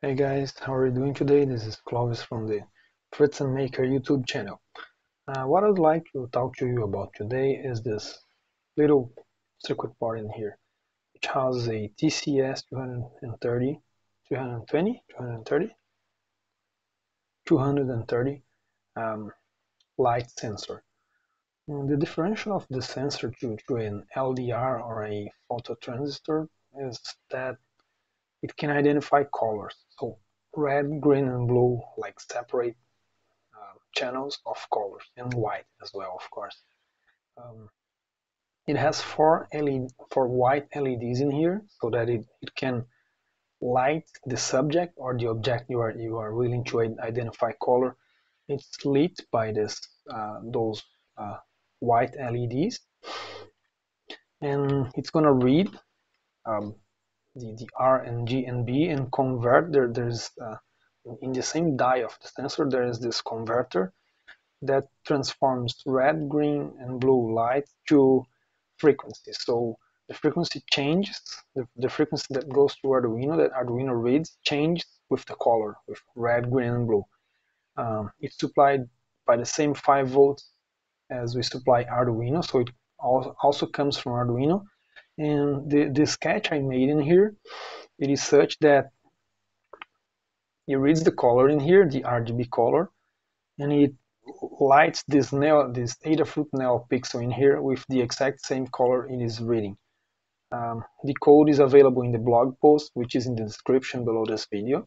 Hey guys, how are you doing today? This is Clovis from the Fritzen Maker YouTube channel. Uh, what I'd like to talk to you about today is this little circuit board in here, which has a TCS 230, 220, 230, 230 um, light sensor. And the differential of the sensor to, to an LDR or a phototransistor is that it can identify colors. Red, green, and blue like separate uh, channels of colors, and white as well, of course. Um, it has four LED, four white LEDs in here, so that it, it can light the subject or the object you are you are willing to identify color. It's lit by this uh, those uh, white LEDs, and it's gonna read um, the, the R and G and B and convert there there's uh, in the same die of the sensor there is this converter that transforms red green and blue light to frequency. So the frequency changes the, the frequency that goes to Arduino that Arduino reads changes with the color with red green and blue. Um, it's supplied by the same 5 volts as we supply Arduino so it also comes from Arduino and the, the sketch I made in here, it is such that it reads the color in here, the RGB color, and it lights this nail, this Adafruit NeoPixel in here with the exact same color it is reading. Um, the code is available in the blog post, which is in the description below this video.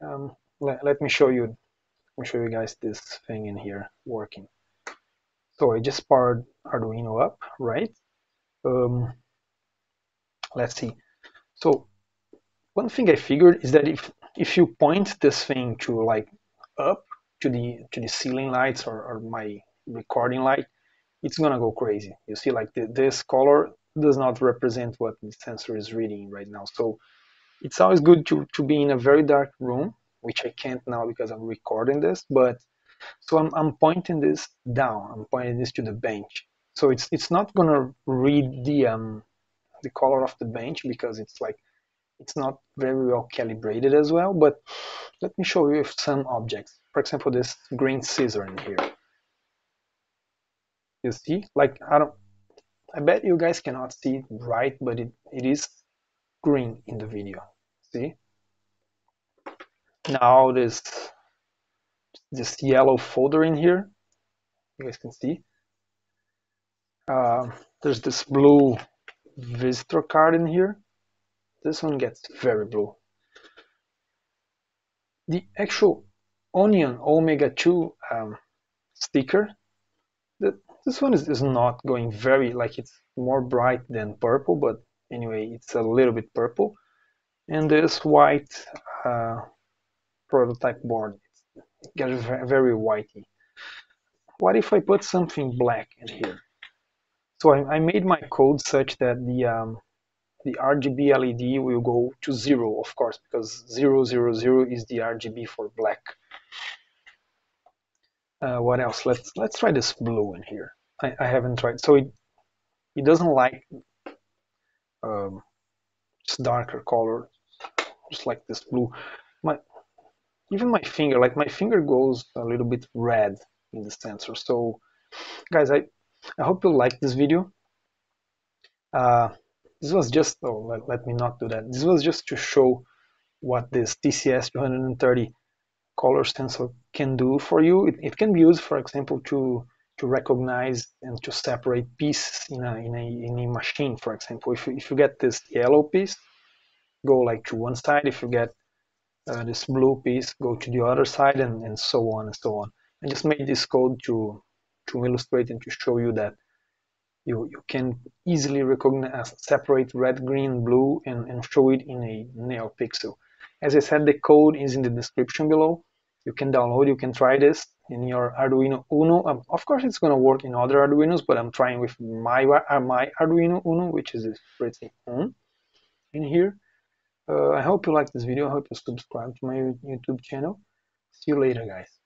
Um, let, let me show you, let me show you guys this thing in here working. So I just powered Arduino up, right? Um, let's see. So one thing I figured is that if if you point this thing to like up to the to the ceiling lights or, or my recording light it's gonna go crazy. You see like the, this color does not represent what the sensor is reading right now. So it's always good to, to be in a very dark room which I can't now because I'm recording this but so I'm, I'm pointing this down. I'm pointing this to the bench. So it's it's not gonna read the um the color of the bench because it's like it's not very well calibrated as well but let me show you some objects. For example this green scissor in here. You see? Like I don't I bet you guys cannot see it right but it, it is green in the video. See? Now this this yellow folder in here. You guys can see. Uh, there's this blue visitor card in here. This one gets very blue. The actual Onion Omega 2 um, sticker, this one is, is not going very, like it's more bright than purple, but anyway, it's a little bit purple. And this white uh, prototype board, it gets very, very whitey. What if I put something black in here? So I, I made my code such that the um, the RGB LED will go to zero, of course, because zero zero zero is the RGB for black. Uh, what else? Let's let's try this blue in here. I, I haven't tried. So it it doesn't like um, just darker color, just like this blue. My even my finger, like my finger goes a little bit red in the sensor. So guys, I I hope you like this video. Uh, this was just, oh, let, let, me not do that. This was just to show what this TCS 230 color sensor can do for you. It, it can be used, for example, to to recognize and to separate pieces in a, in a, in a machine, for example. If you, if you get this yellow piece, go like to one side. If you get uh, this blue piece, go to the other side, and, and so on and so on. I just made this code to to illustrate and to show you that you, you can easily recognize, separate red, green, blue, and, and show it in a NeoPixel. As I said, the code is in the description below. You can download, you can try this in your Arduino Uno. Um, of course, it's going to work in other Arduinos, but I'm trying with my, uh, my Arduino Uno, which is pretty on in here. Uh, I hope you like this video. I hope you subscribe to my YouTube channel. See you later, guys.